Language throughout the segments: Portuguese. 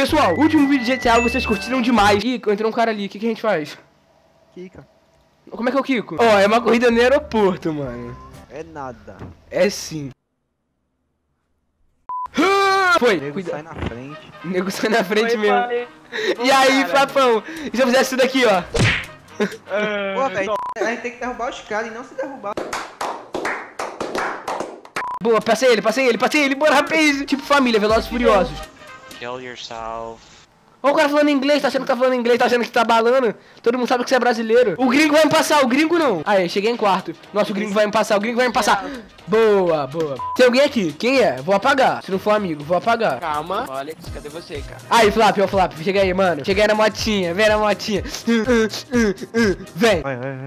Pessoal, último vídeo de GTA, vocês curtiram demais. Ih, entrou um cara ali, o que, que a gente faz? Kika. Como é que eu Kiko? Ó, é uma corrida no aeroporto, mano. É nada. É sim. Ah, Foi, O nego cuidado. sai na frente. O nego sai na frente Oi, mesmo. pai. E aí, Cara. Flapão? E se eu fizesse isso daqui, ó? Ah, Pô, velho, a gente tem que derrubar os caras e não se derrubar. Boa, passei ele, passei ele, passei ele, bora rapaz. Tipo família, Velozes e Furiosos. Kill yourself. Olha o cara falando inglês, tá achando que tá falando inglês, tá achando que tá balando. Todo mundo sabe que você é brasileiro. O gringo vai me passar, o gringo não. Aí, cheguei em quarto. Nossa, o gringo vai me passar, o gringo vai me passar. Boa, boa. Tem alguém aqui? Quem é? Vou apagar. Se não for amigo, vou apagar. Calma. Olha, cadê você, cara? Aí, Flap, ó, Flap, chega aí, mano. Cheguei na motinha, vem na motinha. Vem.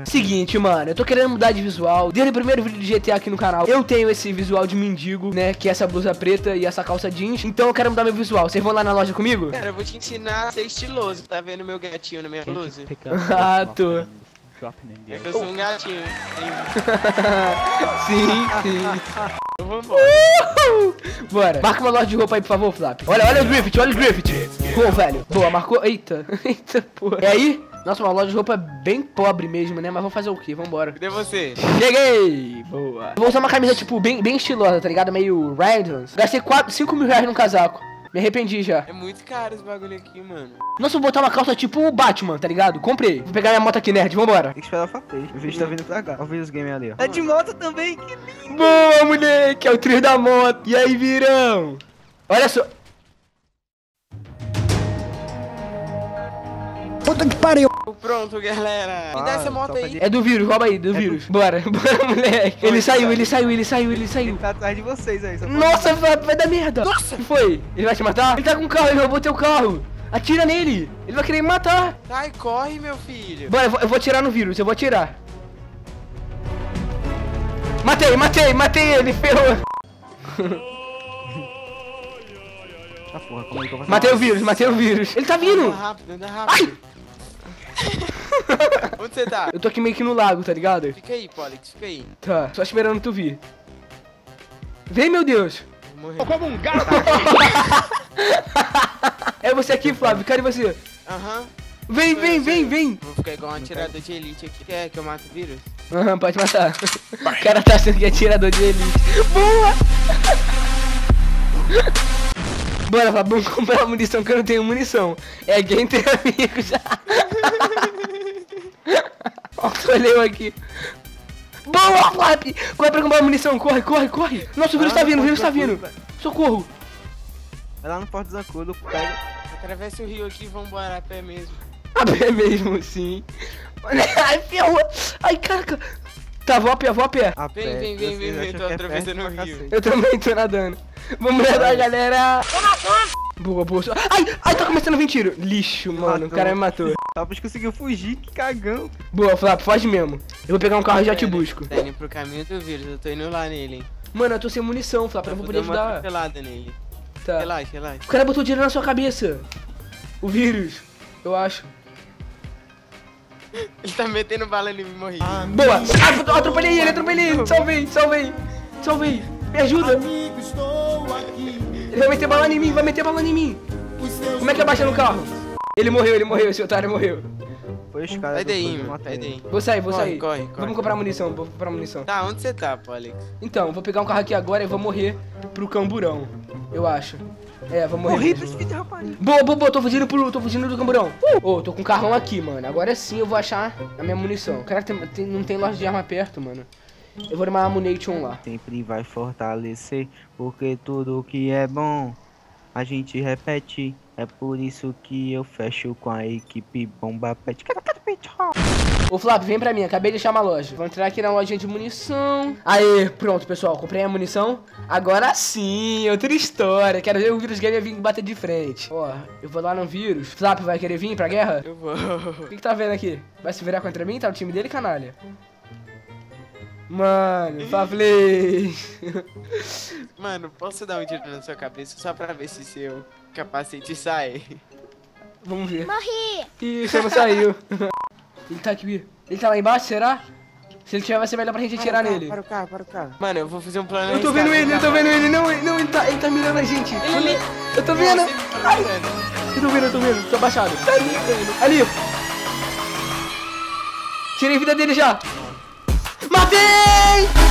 Seguinte, mano, eu tô querendo mudar de visual. Desde o primeiro vídeo de GTA aqui no canal, eu tenho esse visual de mendigo, né? Que é essa blusa preta e essa calça jeans. Então eu quero mudar meu visual. Vocês vão lá na loja comigo? Cara, eu vou te ensinar a ser estiloso. Tá vendo meu gatinho na minha blusa? Ah, tô. É que eu sou um gatinho. sim, sim. Então vambora. Uhul! Bora. Marca uma loja de roupa aí, por favor, Flap. Olha, olha o drift, olha o drift. Pô, velho. Boa, marcou. Eita. Eita, porra. É aí? Nossa, uma loja de roupa bem pobre mesmo, né? Mas vamos fazer o quê? Vambora. Cadê você? Cheguei! Boa. Vou usar uma camisa, tipo, bem, bem estilosa, tá ligado? Meio Randons. Gastei 4, 5 mil reais num casaco. Me arrependi já. É muito caro esse bagulho aqui, mano. Nossa, vou botar uma calça tipo o Batman, tá ligado? Comprei. Vou pegar minha moto aqui, nerd. Vambora. Tem que esperar o Fatei. O vídeo tá vindo pra cá. Olha o vídeo dos games ali, ó. É de moto também, que Boa, moleque! É o trio da moto. E aí, virão? Olha só. Puta que pariu! Pronto, galera. Me dá Ah, essa moto toca aí. É do vírus, rouba aí, do vírus. Bora, bora, moleque. Ele saiu, ele saiu, ele saiu, ele saiu. Ele tá atrás de vocês aí. Nossa, vai, vai dar merda. Nossa. O que foi? Ele vai te matar? Ele tá com o carro, ele roubou teu carro. Atira nele. Ele vai querer me matar. Sai, corre, meu filho. Bora, eu vou, eu vou atirar no vírus, eu vou atirar. Matei, matei, matei ele, ferrou. Ah, porra, como é que eu vou Matei o vírus, matei o vírus. Ele tá Anda vindo. rápido, anda rápido. Onde você tá? Eu tô aqui meio que no lago, tá ligado? Fica aí, Polix, fica aí. Tá, só esperando tu vir. Vem, meu Deus. Vou morrer. Como um gato! É você aqui, Flávio, cadê você? Aham. Vem, vem, vem, vem. Vou ficar igual um atirador de elite aqui. Quer que eu mate o vírus? Aham, pode matar. O cara tá sendo que é atirador de elite. Boa! Bora, Flávio, vamos comprar munição que eu não tenho munição. É quem tem amigos. Olha eu aqui. Boa, Flap! Corre pra comprar munição, corre, corre, corre! Nossa, o vírus tá vindo, o vírus tá vindo! Socorro! Vai lá no Porto dos Acordos, pega. Atravessa o rio aqui e vambora a pé mesmo. A pé mesmo, sim. Ai, ferrou! Ai, caraca! Tá, vou a pé, vou a pé. A Vem, pé. vem, vem, vem, vem, tô é atravessando o rio. Eu também tô nadando. Vamos nadar, galera! Boa, boa. Ai, ai, tá começando a vir tiro. Lixo, mano. O Matou. cara me matou. Tapos conseguiu fugir, que cagão. Boa, Flap, foge mesmo. Eu vou pegar um carro e já te busco. Tá indo pro caminho do vírus, eu tô indo lá nele, hein. Mano, eu tô sem munição, Flap. Eu não vou poder ajudar. atropelada nele. Tá. Relaxa, relaxa. O cara botou dinheiro na sua cabeça. O vírus, eu acho. Ele tá metendo bala em mim morri. Boa! Ah, eu atropelei ele, atropelei ele! Salvei, salvei! Salvei! Me ajuda! Ele vai meter bala em mim, vai meter bala em mim! Como é que abaixa no carro? Ele morreu, ele morreu, esse otário morreu. Foi os caras. Sai daí, mano. Sai daí. Vou sair, vou Corre, sair. corre, corre. Vamos comprar munição, vou comprar munição. Tá, onde você tá, Polix? Então, vou pegar um carro aqui agora e vou morrer pro camburão. Eu acho. É, vou morrer. Morri filho de rapariga. Boa, boa, boa, tô fugindo pro. tô fugindo do camburão. Ô, tô com um carrão aqui, mano. Agora sim eu vou achar a minha munição. Cara, tem, tem- não tem loja de arma perto, mano. Eu vou armar a munition lá. Sempre vai fortalecer, porque tudo que é bom a gente repete. É por isso que eu fecho com a equipe Bomba Pet. Ô Flávio, vem pra mim, acabei de achar uma loja. Vou entrar aqui na lojinha de munição. Aê, pronto, pessoal, comprei a munição. Agora sim, outra história. Quero ver o vírus gamer vir bater de frente. Ó, eu vou lá no vírus. Flávio vai querer vir pra guerra? Eu vou. O que, que tá vendo aqui? Vai se virar contra mim? Tá o time dele, canalha? Mano, Flávio. Mano, posso dar um tiro na sua cabeça só pra ver se seu capacete sai? Vamos ver. Morri! Ih, você não saiu. ele tá aqui. Ele tá lá embaixo, será? Se ele tiver, vai ser melhor pra gente atirar Para nele. Para o carro, para o carro. Mano, eu vou fazer um plano Eu tô vendo ele, eu tô vendo ele. Não, ele- não, ele tá, ele tá mirando a gente. Ele- Eu tô vendo. Tá mirando. Eu tô vendo, eu tô vendo. Tô abaixado. Tá ali, Ali. Tirei vida dele já. Matei!